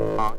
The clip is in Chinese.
you